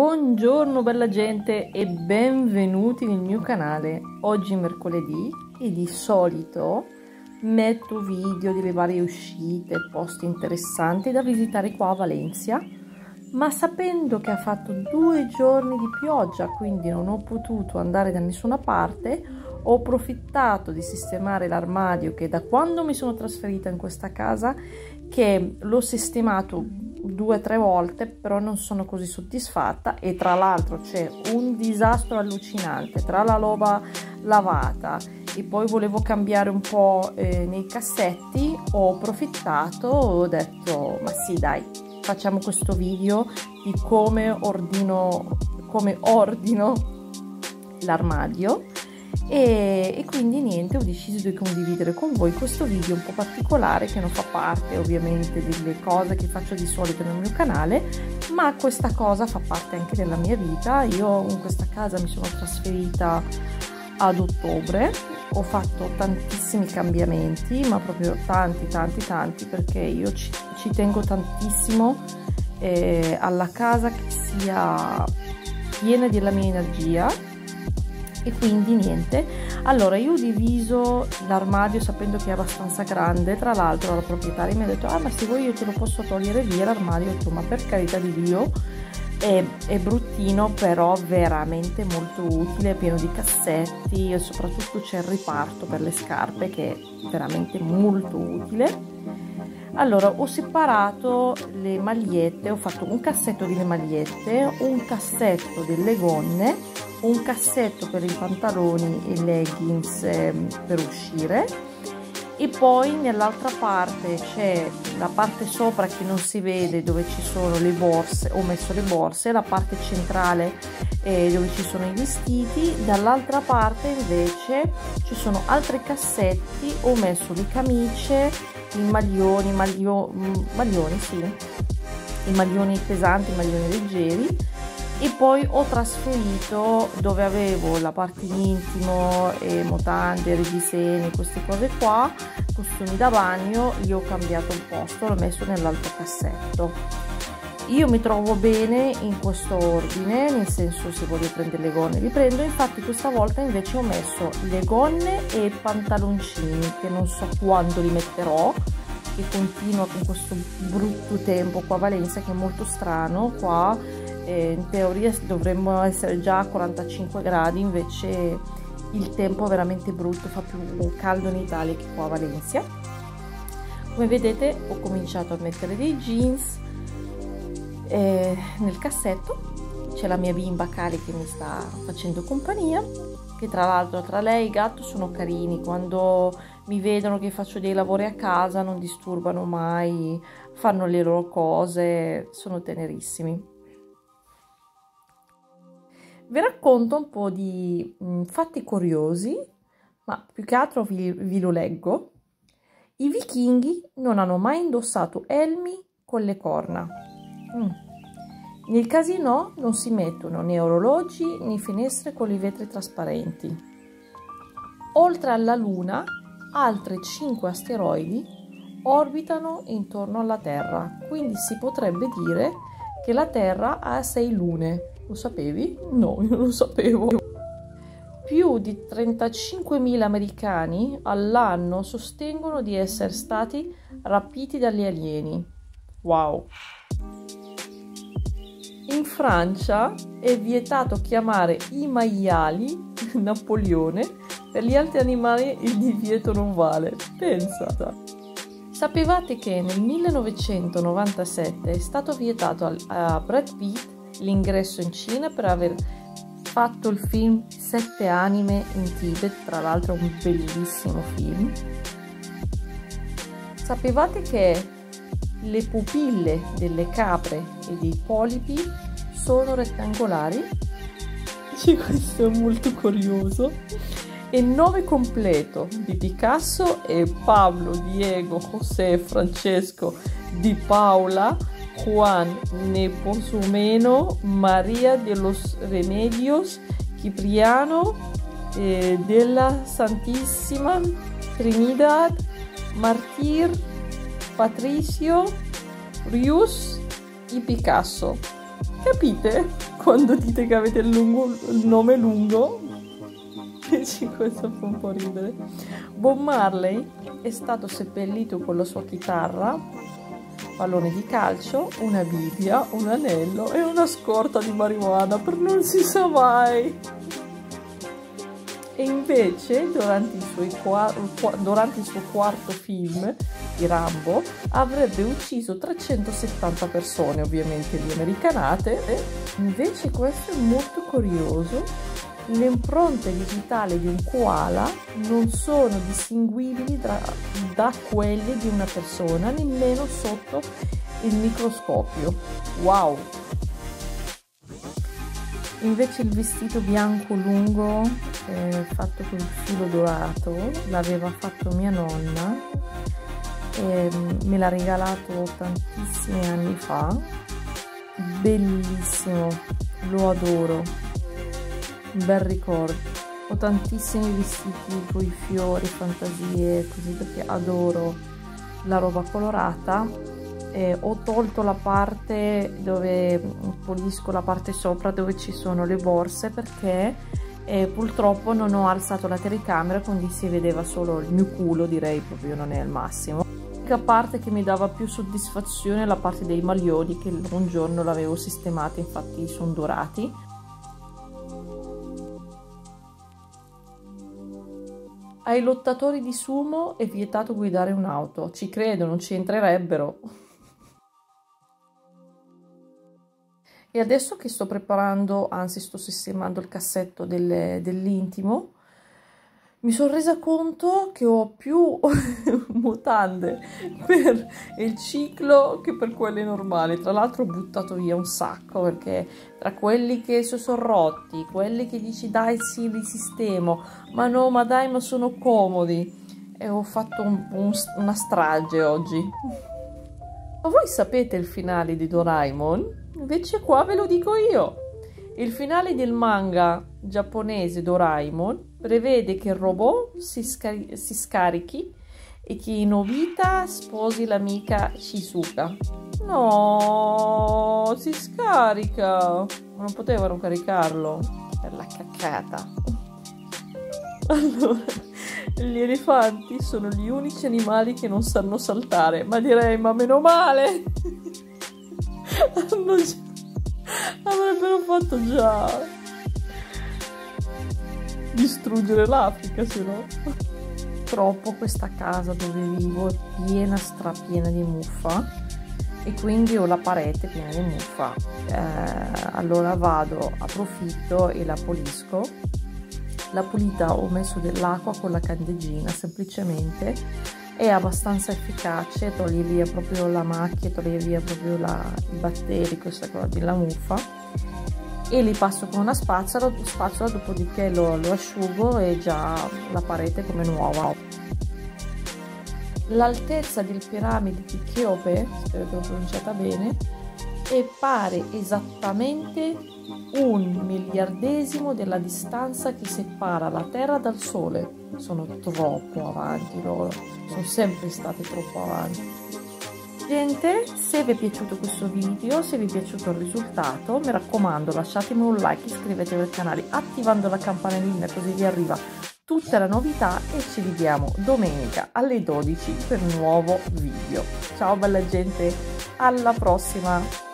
Buongiorno bella gente e benvenuti nel mio canale. Oggi è mercoledì e di solito metto video delle varie uscite, posti interessanti da visitare qua a Valencia, ma sapendo che ha fatto due giorni di pioggia, quindi non ho potuto andare da nessuna parte, ho approfittato di sistemare l'armadio che da quando mi sono trasferita in questa casa che l'ho sistemato due o tre volte però non sono così soddisfatta. E tra l'altro c'è un disastro allucinante tra la roba lavata e poi volevo cambiare un po' eh, nei cassetti ho approfittato ho detto ma sì dai facciamo questo video di come ordino come ordino l'armadio e, e, quindi niente ho deciso di condividere con voi questo video un po' particolare che non fa parte ovviamente delle cose che faccio di solito nel mio canale ma questa cosa fa parte anche della mia vita. Io in questa casa mi sono trasferita ad ottobre ho fatto tantissimi cambiamenti ma proprio tanti tanti tanti perché io ci, ci tengo tantissimo eh, alla casa che sia piena della mia energia e quindi niente. Allora io ho diviso l'armadio sapendo che è abbastanza grande tra l'altro la proprietaria mi ha detto ah ma se vuoi io te lo posso togliere via l'armadio ho detto ma per carità di dio è, è, bruttino però veramente molto utile pieno di cassetti e soprattutto c'è il riparto per le scarpe che è veramente molto utile allora ho separato le magliette ho fatto un cassetto delle magliette un cassetto delle gonne un cassetto per i pantaloni e leggings eh, per uscire. E poi nell'altra parte c'è la parte sopra che non si vede dove ci sono le borse ho messo le borse la parte centrale eh, dove ci sono i vestiti. Dall'altra parte invece ci sono altri cassetti ho messo le camicie i maglioni maglio, maglioni sì i maglioni pesanti i maglioni leggeri e poi ho trasferito dove avevo la parte intimo e mutande, reggiseni, queste cose qua, costumi da bagno, li ho cambiato il posto, l'ho messo nell'altro cassetto. Io mi trovo bene in questo ordine, nel senso se voglio prendere le gonne li prendo, infatti questa volta invece ho messo le gonne e i pantaloncini che non so quando li metterò, che continua con questo brutto tempo qua a Valencia che è molto strano. Qua eh, in teoria dovremmo essere già a 45 gradi invece il tempo è veramente brutto fa più caldo in Italia che qua a Valencia. Come vedete ho cominciato a mettere dei jeans eh, nel cassetto c'è la mia bimba Cali che mi sta facendo compagnia che tra l'altro tra lei e il gatto sono carini quando mi vedono che faccio dei lavori a casa non disturbano mai fanno le loro cose sono tenerissimi vi racconto un po' di mh, mm, fatti curiosi, ma più che altro vi, vi lo leggo. I vichinghi non hanno mai indossato elmi con le corna. Mm. Nel casino non si mettono né orologi né finestre con i vetri trasparenti. Oltre alla Luna, altri 5 asteroidi orbitano intorno alla Terra, quindi si potrebbe dire che la Terra ha 6 lune. Lo sapevi? No, io non lo sapevo. Più di 35.000 americani all'anno sostengono di essere stati rapiti dagli alieni. Wow! In Francia è vietato chiamare i maiali Napoleone, per gli altri animali il divieto non vale. Pensate! Sapevate che nel 1997 è stato vietato a Brad Pitt l'ingresso in Cina per aver fatto il film Sette anime in Tibet, tra l'altro un bellissimo film. Sapevate che le pupille delle capre e dei polipi sono rettangolari? Questo è molto curioso. E il nome completo di Picasso è Pablo Diego José Francesco di Paula Juan Nepomuceno, María de los Remedios, Cipriano eh, de la Santísima Trinidad, Martir, Patricio, Rius y Picasso. Capite? Quando dite che avete il, lungo, il nome lungo, questo fa un po' ridere. Bob Marley è stato seppellito con la sua chitarra, pallone di calcio, una Bibbia, un anello e una scorta di marijuana per non si sa mai. E invece durante il, durante il suo quarto film di Rambo avrebbe ucciso 370 persone, ovviamente di americanate, e invece questo è molto curioso le impronte digitali di un koala non sono distinguibili da, da quelle di una persona nemmeno sotto il microscopio. Wow! Invece il vestito bianco lungo eh, fatto con il filo dorato l'aveva fatto mia nonna e me l'ha regalato tantissimi anni fa. Bellissimo, lo adoro un bel ricordo. Ho tantissimi vestiti con i fiori, fantasie, così perché adoro la roba colorata. Eh, ho tolto la parte dove pulisco la parte sopra dove ci sono le borse perché eh, purtroppo non ho alzato la telecamera quindi si vedeva solo il mio culo direi proprio non è il massimo l'unica parte che mi dava più soddisfazione è la parte dei maglioni che un giorno l'avevo sistemata infatti sono dorati Ai lottatori di sumo è vietato guidare un'auto. Ci credo, non ci entrerebbero. E adesso che sto preparando, anzi sto sistemando il cassetto del, dell'intimo, mi sono resa conto che ho più mutande per il ciclo che per quelle normali. Tra l'altro ho buttato via un sacco perché tra quelli che si sono rotti, quelli che dici dai sì li sistemo, ma no ma dai ma sono comodi e ho fatto un, un, una strage oggi. Ma voi sapete il finale di Doraemon? Invece qua ve lo dico io. Il finale del manga giapponese Doraemon prevede che il robot si, scari si scarichi e che Novita sposi l'amica Shizuka. No, si scarica. Non potevano caricarlo per la caccata. Allora, gli elefanti sono gli unici animali che non sanno saltare, ma direi, ma meno male! Avrebbero fatto già distruggere l'Africa, se no. Purtroppo questa casa dove vivo è piena, strapiena di muffa e quindi ho la parete piena di muffa. Eh, allora vado, approfitto e la pulisco. La pulita ho messo dell'acqua con la candeggina semplicemente è abbastanza efficace, toglie via proprio la macchia, toglie via proprio la, i batteri, questa cosa della muffa e li passo con una spazzola, spazzola dopodiché lo, lo asciugo e già la parete come nuova. L'altezza del piramide di Chiope, spero che l'ho pronunciata bene, è pare esattamente un miliardesimo della distanza che separa la Terra dal Sole. Sono troppo avanti loro, sono sempre state troppo avanti. Gente, se vi è piaciuto questo video, se vi è piaciuto il risultato, mi raccomando lasciatemi un like, iscrivetevi al canale attivando la campanellina così vi arriva tutta la novità e ci vediamo domenica alle 12 per un nuovo video. Ciao bella gente, alla prossima!